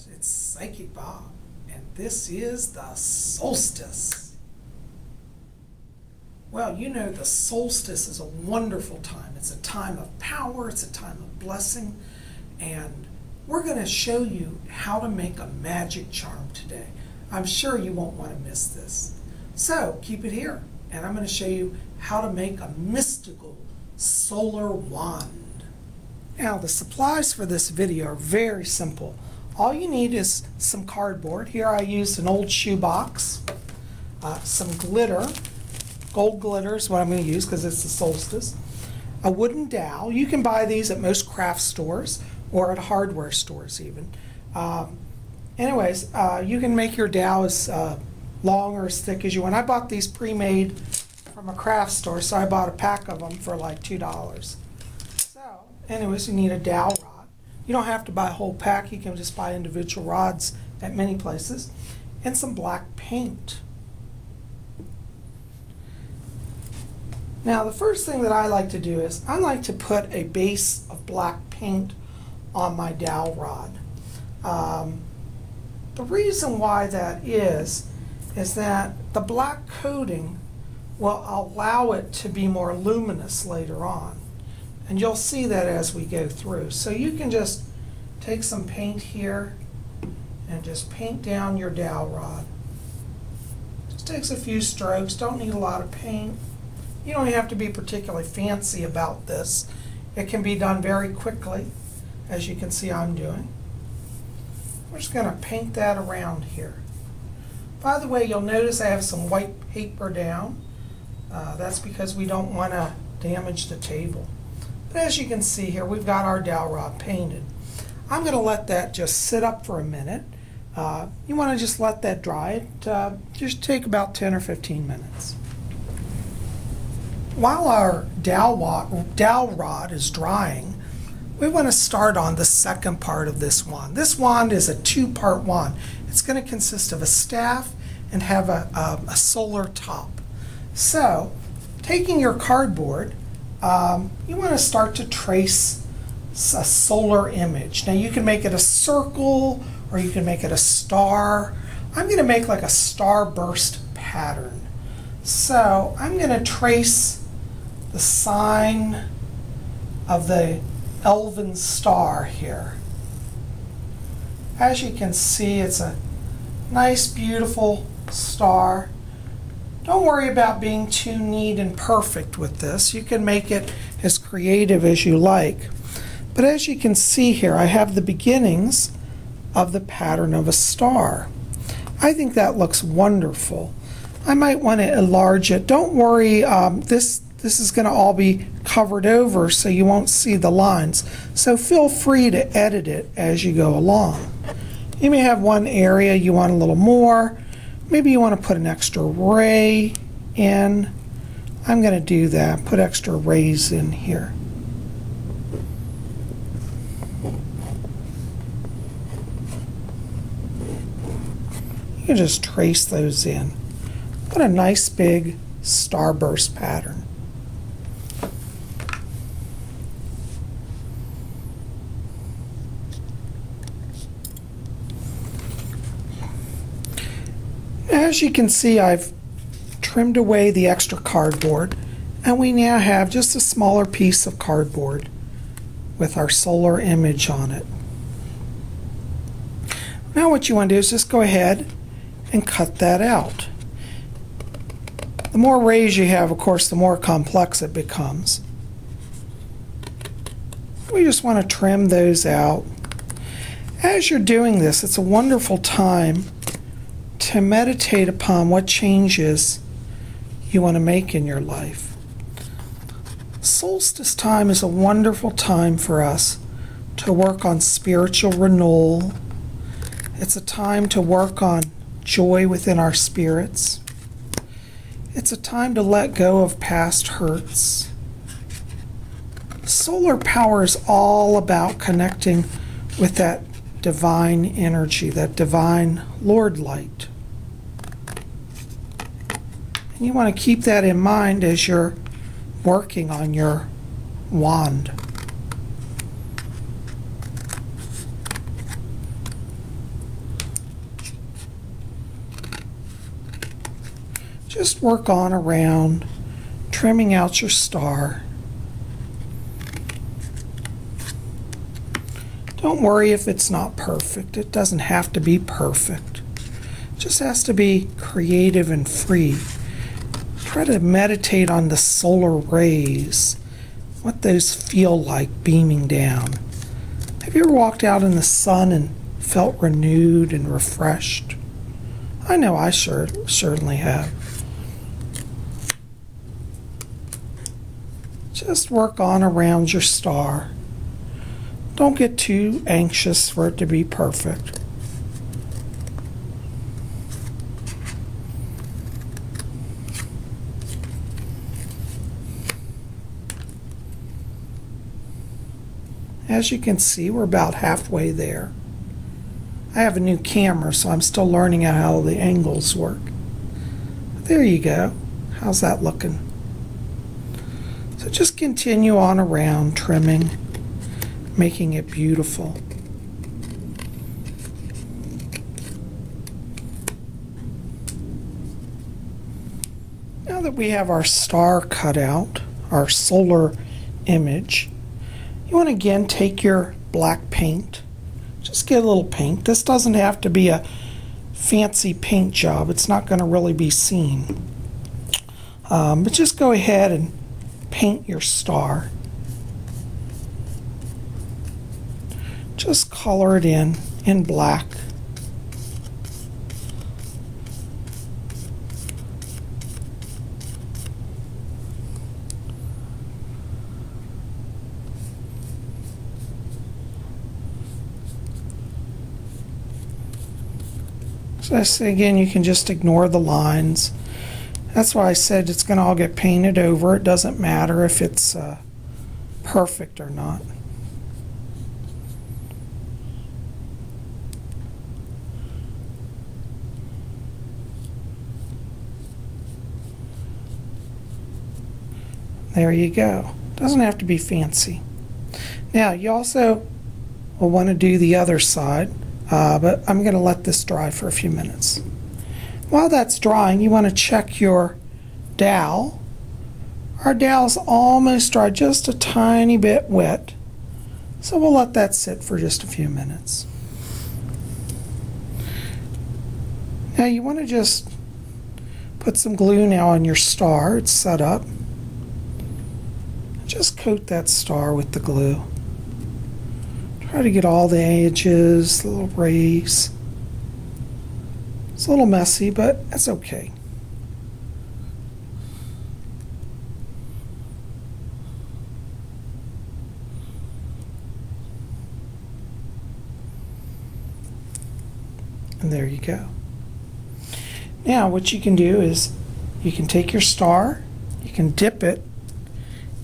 guys, it's Psychic Bob, and this is the solstice. Well, you know, the solstice is a wonderful time. It's a time of power, it's a time of blessing, and we're going to show you how to make a magic charm today. I'm sure you won't want to miss this. So keep it here, and I'm going to show you how to make a mystical solar wand. Now, the supplies for this video are very simple. All you need is some cardboard. Here I used an old shoebox, uh, some glitter, gold glitter is what I'm going to use because it's the solstice, a wooden dowel. You can buy these at most craft stores or at hardware stores even. Um, anyways, uh, you can make your dowel as uh, long or as thick as you want. I bought these pre-made from a craft store, so I bought a pack of them for like $2. So, anyways, you need a dowel. You don't have to buy a whole pack. You can just buy individual rods at many places. And some black paint. Now the first thing that I like to do is I like to put a base of black paint on my dowel rod. Um, the reason why that is, is that the black coating will allow it to be more luminous later on. And you'll see that as we go through. So you can just take some paint here and just paint down your dowel rod. Just takes a few strokes, don't need a lot of paint. You don't have to be particularly fancy about this. It can be done very quickly, as you can see I'm doing. We're just going to paint that around here. By the way, you'll notice I have some white paper down. Uh, that's because we don't want to damage the table. But as you can see here, we've got our dowel rod painted. I'm going to let that just sit up for a minute. Uh, you want to just let that dry. It uh, just take about 10 or 15 minutes. While our dowel, dowel rod is drying, we want to start on the second part of this wand. This wand is a two-part wand. It's going to consist of a staff and have a, a, a solar top. So, taking your cardboard, um, you want to start to trace a solar image. Now you can make it a circle or you can make it a star. I'm going to make like a starburst pattern. So I'm going to trace the sign of the elven star here. As you can see, it's a nice, beautiful star. Don't worry about being too neat and perfect with this. You can make it as creative as you like. But as you can see here, I have the beginnings of the pattern of a star. I think that looks wonderful. I might want to enlarge it. Don't worry, um, this, this is going to all be covered over so you won't see the lines. So feel free to edit it as you go along. You may have one area you want a little more. Maybe you want to put an extra ray in. I'm going to do that, put extra rays in here. You can just trace those in. Put a nice big starburst pattern. As you can see, I've trimmed away the extra cardboard, and we now have just a smaller piece of cardboard with our solar image on it. Now what you want to do is just go ahead and cut that out. The more rays you have, of course, the more complex it becomes. We just want to trim those out. As you're doing this, it's a wonderful time to meditate upon what changes you want to make in your life. Solstice time is a wonderful time for us to work on spiritual renewal. It's a time to work on joy within our spirits. It's a time to let go of past hurts. Solar power is all about connecting with that divine energy, that divine Lord light. And you want to keep that in mind as you're working on your wand. Just work on around, trimming out your star. Don't worry if it's not perfect. It doesn't have to be perfect. It just has to be creative and free. Try to meditate on the solar rays, what those feel like beaming down. Have you ever walked out in the sun and felt renewed and refreshed? I know I sure certainly have. Just work on around your star. Don't get too anxious for it to be perfect. As you can see, we're about halfway there. I have a new camera, so I'm still learning how the angles work. There you go. How's that looking? So just continue on around trimming making it beautiful. Now that we have our star cut out, our solar image, you want to again take your black paint, just get a little paint. This doesn't have to be a fancy paint job, it's not going to really be seen. Um, but just go ahead and paint your star. just color it in in black. So again, you can just ignore the lines. That's why I said it's going to all get painted over. It doesn't matter if it's uh, perfect or not. There you go. Doesn't have to be fancy. Now, you also will want to do the other side, uh, but I'm going to let this dry for a few minutes. While that's drying, you want to check your dowel. Our dowel's almost dry, just a tiny bit wet. So we'll let that sit for just a few minutes. Now you want to just put some glue now on your star. It's set up. Just coat that star with the glue. Try to get all the edges, the little rays. It's a little messy, but that's okay. And there you go. Now what you can do is you can take your star, you can dip it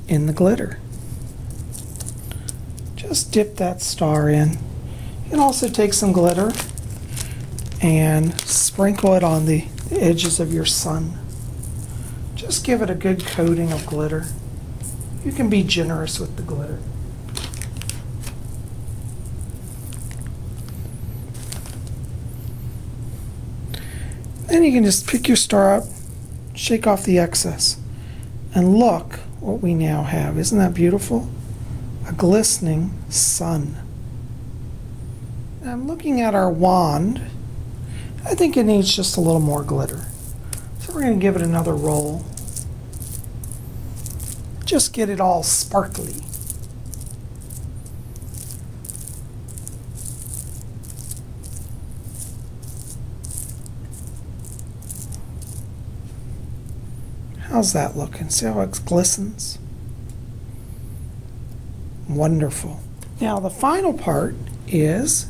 in the glitter. Just dip that star in. You can also take some glitter and sprinkle it on the edges of your sun. Just give it a good coating of glitter. You can be generous with the glitter. Then you can just pick your star up, shake off the excess, and look what we now have. Isn't that beautiful? A glistening sun. I'm looking at our wand. I think it needs just a little more glitter. So we're going to give it another roll. Just get it all sparkly. How's that looking? See how it glistens? Wonderful. Now the final part is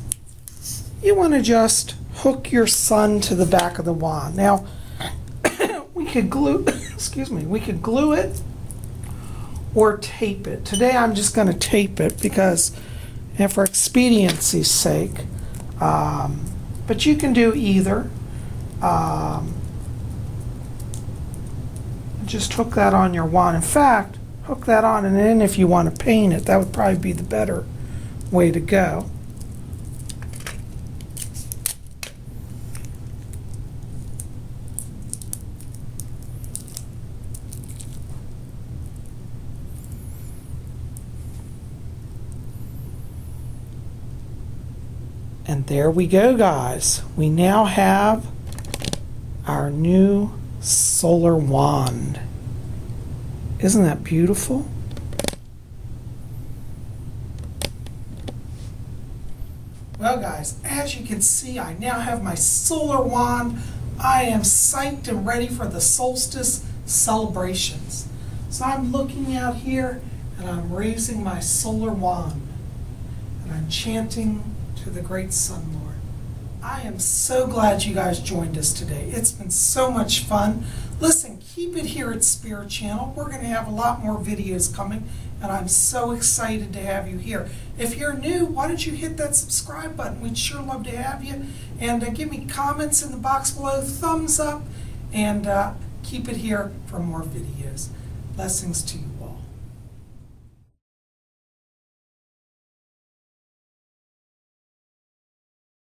you want to just hook your sun to the back of the wand. Now we could glue, excuse me, we could glue it or tape it. Today I'm just going to tape it because, and for expediency's sake, um, but you can do either. Um, just hook that on your wand. In fact, hook that on and then if you want to paint it that would probably be the better way to go And there we go, guys. We now have our new solar wand. Isn't that beautiful? Well, guys, as you can see, I now have my solar wand. I am psyched and ready for the solstice celebrations. So I'm looking out here and I'm raising my solar wand and I'm chanting to the great Sun Lord. I am so glad you guys joined us today. It's been so much fun. Listen, keep it here at Spirit Channel. We're going to have a lot more videos coming, and I'm so excited to have you here. If you're new, why don't you hit that subscribe button? We'd sure love to have you. And uh, give me comments in the box below, thumbs up, and uh, keep it here for more videos. Blessings to you.